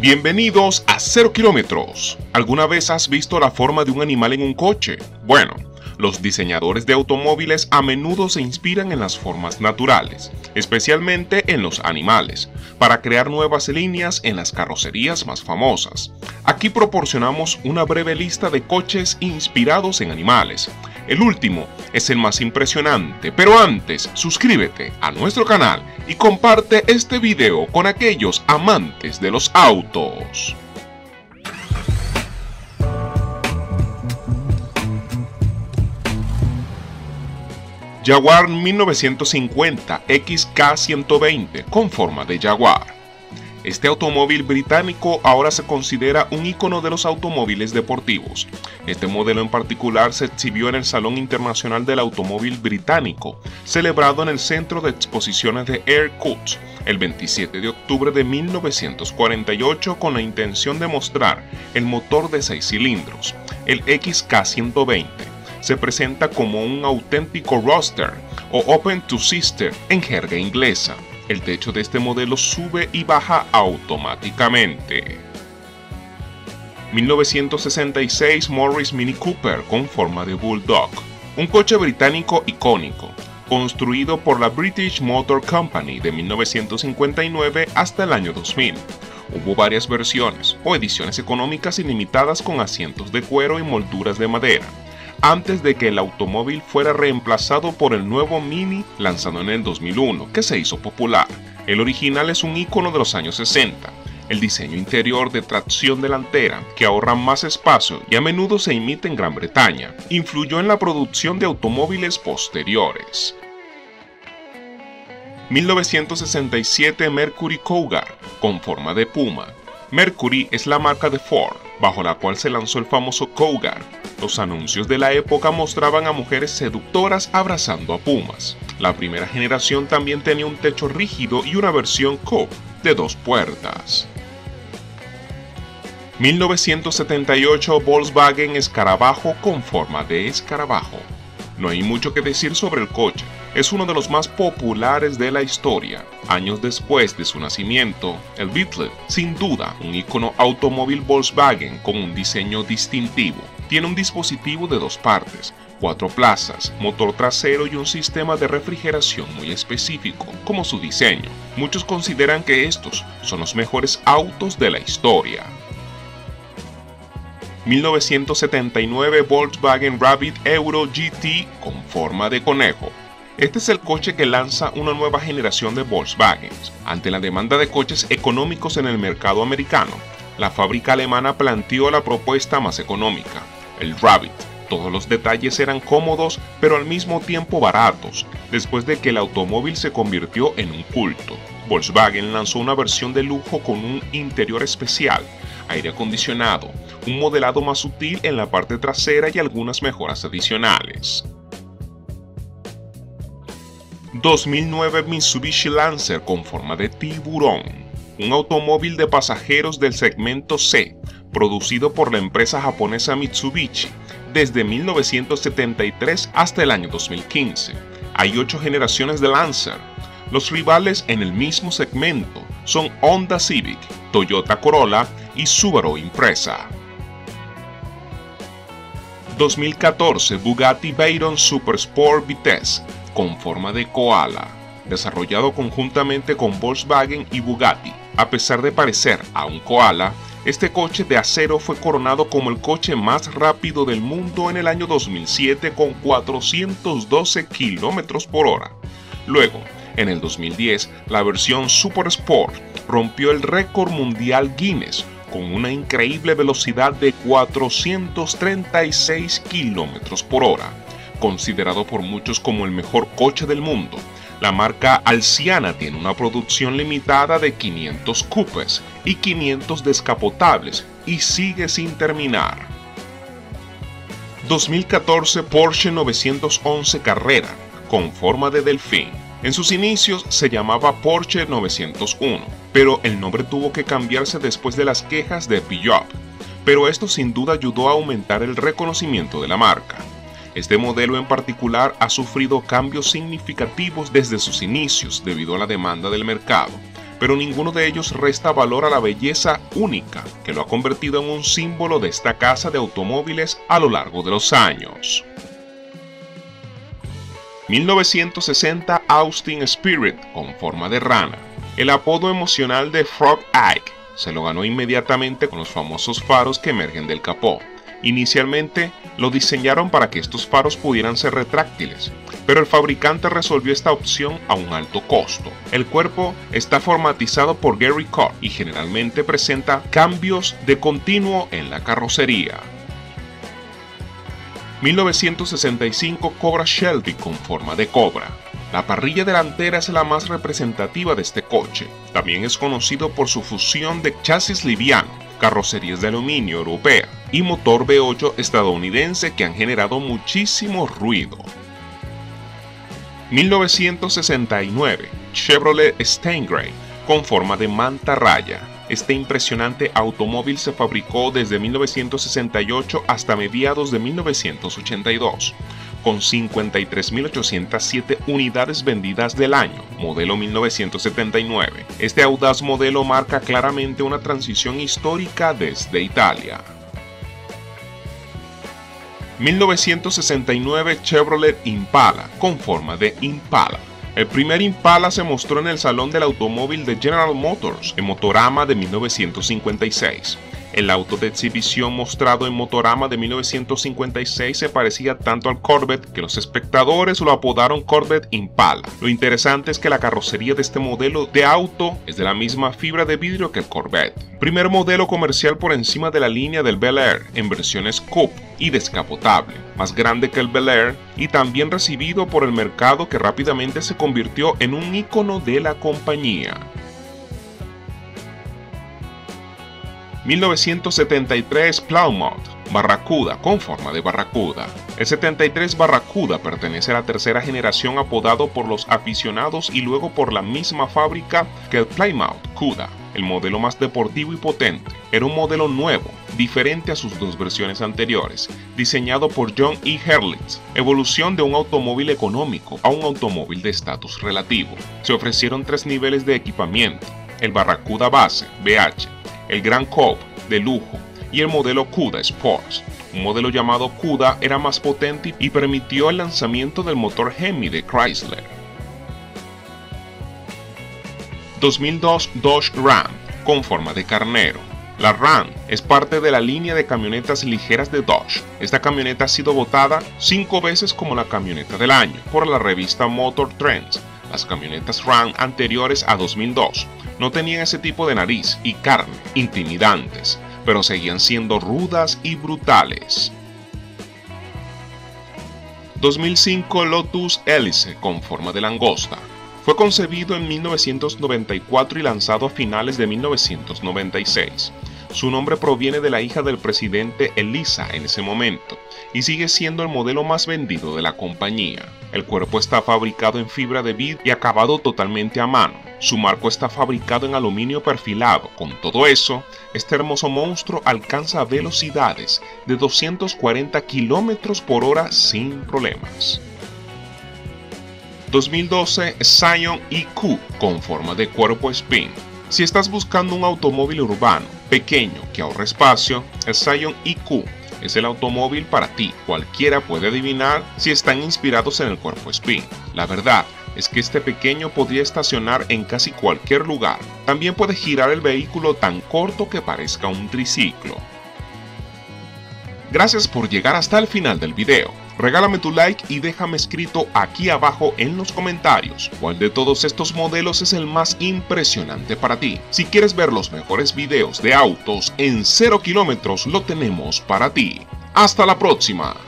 Bienvenidos a Cero Kilómetros. ¿Alguna vez has visto la forma de un animal en un coche? Bueno, los diseñadores de automóviles a menudo se inspiran en las formas naturales, especialmente en los animales, para crear nuevas líneas en las carrocerías más famosas. Aquí proporcionamos una breve lista de coches inspirados en animales. El último es el más impresionante, pero antes suscríbete a nuestro canal y comparte este video con aquellos amantes de los autos. Jaguar 1950 XK120 con forma de Jaguar. Este automóvil británico ahora se considera un icono de los automóviles deportivos. Este modelo en particular se exhibió en el Salón Internacional del Automóvil Británico, celebrado en el Centro de Exposiciones de Coach el 27 de octubre de 1948 con la intención de mostrar el motor de 6 cilindros, el XK120 se presenta como un auténtico roster o open to sister en jerga inglesa. El techo de este modelo sube y baja automáticamente. 1966 Morris Mini Cooper con forma de Bulldog. Un coche británico icónico, construido por la British Motor Company de 1959 hasta el año 2000. Hubo varias versiones o ediciones económicas ilimitadas con asientos de cuero y molduras de madera antes de que el automóvil fuera reemplazado por el nuevo Mini lanzado en el 2001, que se hizo popular. El original es un icono de los años 60. El diseño interior de tracción delantera, que ahorra más espacio y a menudo se imita en Gran Bretaña, influyó en la producción de automóviles posteriores. 1967 Mercury Cougar, con forma de puma. Mercury es la marca de Ford, bajo la cual se lanzó el famoso Cougar, los anuncios de la época mostraban a mujeres seductoras abrazando a pumas. La primera generación también tenía un techo rígido y una versión coupe de dos puertas. 1978 Volkswagen Escarabajo con forma de escarabajo. No hay mucho que decir sobre el coche, es uno de los más populares de la historia. Años después de su nacimiento, el Beetle, sin duda un icono automóvil Volkswagen con un diseño distintivo. Tiene un dispositivo de dos partes, cuatro plazas, motor trasero y un sistema de refrigeración muy específico, como su diseño. Muchos consideran que estos son los mejores autos de la historia. 1979 Volkswagen Rabbit Euro GT con forma de conejo. Este es el coche que lanza una nueva generación de Volkswagen. Ante la demanda de coches económicos en el mercado americano, la fábrica alemana planteó la propuesta más económica, el Rabbit. Todos los detalles eran cómodos, pero al mismo tiempo baratos, después de que el automóvil se convirtió en un culto. Volkswagen lanzó una versión de lujo con un interior especial, aire acondicionado, un modelado más sutil en la parte trasera y algunas mejoras adicionales. 2009 Mitsubishi Lancer con forma de tiburón, un automóvil de pasajeros del segmento C, producido por la empresa japonesa Mitsubishi desde 1973 hasta el año 2015. Hay ocho generaciones de Lancer. Los rivales en el mismo segmento son Honda Civic, Toyota Corolla y Subaru Impreza. 2014 Bugatti Veyron Super Sport Vitesse con forma de koala, desarrollado conjuntamente con Volkswagen y Bugatti. A pesar de parecer a un koala, este coche de acero fue coronado como el coche más rápido del mundo en el año 2007 con 412 km por hora. Luego, en el 2010, la versión Super Sport rompió el récord mundial Guinness con una increíble velocidad de 436 km por hora, considerado por muchos como el mejor coche del mundo. La marca Alciana tiene una producción limitada de 500 coupes y 500 descapotables y sigue sin terminar. 2014 Porsche 911 Carrera con forma de delfín. En sus inicios se llamaba Porsche 901, pero el nombre tuvo que cambiarse después de las quejas de Peugeot. Pero esto sin duda ayudó a aumentar el reconocimiento de la marca. Este modelo en particular ha sufrido cambios significativos desde sus inicios debido a la demanda del mercado. pero ninguno de ellos resta valor a la belleza única que lo ha convertido en un símbolo de esta casa de automóviles a lo largo de los años. 1960 Austin Spirit con forma de rana. El apodo emocional de Frog Ike se lo ganó inmediatamente con los famosos faros que emergen del capó. Inicialmente lo diseñaron para que estos faros pudieran ser retráctiles, pero el fabricante resolvió esta opción a un alto costo. El cuerpo está formatizado por Gary Carr y generalmente presenta cambios de continuo en la carrocería. 1965 Cobra Shelby con forma de cobra. La parrilla delantera es la más representativa de este coche. También es conocido por su fusión de chasis liviano, carrocerías de aluminio europea y motor V8 estadounidense que han generado muchísimo ruido. 1969 Chevrolet Stingray con forma de manta raya. Este impresionante automóvil se fabricó desde 1968 hasta mediados de 1982 con 53.807 unidades vendidas del año, modelo 1979. Este audaz modelo marca claramente una transición histórica desde Italia. 1969 Chevrolet Impala con forma de Impala. El primer Impala se mostró en el Salón del Automóvil de General Motors en Motorama de 1956. El auto de exhibición mostrado en Motorama de 1956 se parecía tanto al Corvette que los espectadores lo apodaron Corvette Impala. Lo interesante es que la carrocería de este modelo de auto es de la misma fibra de vidrio que el Corvette. Primer modelo comercial por encima de la línea del Bel Air en versiones coupe y descapotable, más grande que el Bel Air y también recibido por el mercado que rápidamente se convirtió en un icono de la compañía. 1973 Plymouth Barracuda con forma de barracuda. El 73 Barracuda pertenece a la tercera generación apodado por los aficionados y luego por la misma fábrica que el Plymouth Cuda, el modelo más deportivo y potente. Era un modelo nuevo, diferente a sus dos versiones anteriores, diseñado por John E. Herlitz, evolución de un automóvil económico a un automóvil de estatus relativo. Se ofrecieron tres niveles de equipamiento, el Barracuda base, BH, el Grand Coupe de lujo y el modelo CUDA Sports. Un modelo llamado CUDA era más potente y permitió el lanzamiento del motor Hemi de Chrysler. 2002 Dodge Ram con forma de carnero. La Ram es parte de la línea de camionetas ligeras de Dodge. Esta camioneta ha sido votada cinco veces como la camioneta del año por la revista Motor Trends. Las camionetas Ram anteriores a 2002 no tenían ese tipo de nariz y carne intimidantes, pero seguían siendo rudas y brutales. 2005 Lotus Hélice con forma de langosta. Fue concebido en 1994 y lanzado a finales de 1996. Su nombre proviene de la hija del presidente Elisa en ese momento y sigue siendo el modelo más vendido de la compañía. El cuerpo está fabricado en fibra de vid y acabado totalmente a mano. Su marco está fabricado en aluminio perfilado. Con todo eso, este hermoso monstruo alcanza velocidades de 240 km por hora sin problemas. 2012 Scion IQ con forma de cuerpo spin. Si estás buscando un automóvil urbano pequeño que ahorre espacio, el Scion IQ es el automóvil para ti. Cualquiera puede adivinar si están inspirados en el cuerpo spin. La verdad es que este pequeño podría estacionar en casi cualquier lugar. También puede girar el vehículo tan corto que parezca un triciclo. Gracias por llegar hasta el final del video. Regálame tu like y déjame escrito aquí abajo en los comentarios cuál de todos estos modelos es el más impresionante para ti. Si quieres ver los mejores videos de autos en 0 kilómetros lo tenemos para ti. Hasta la próxima.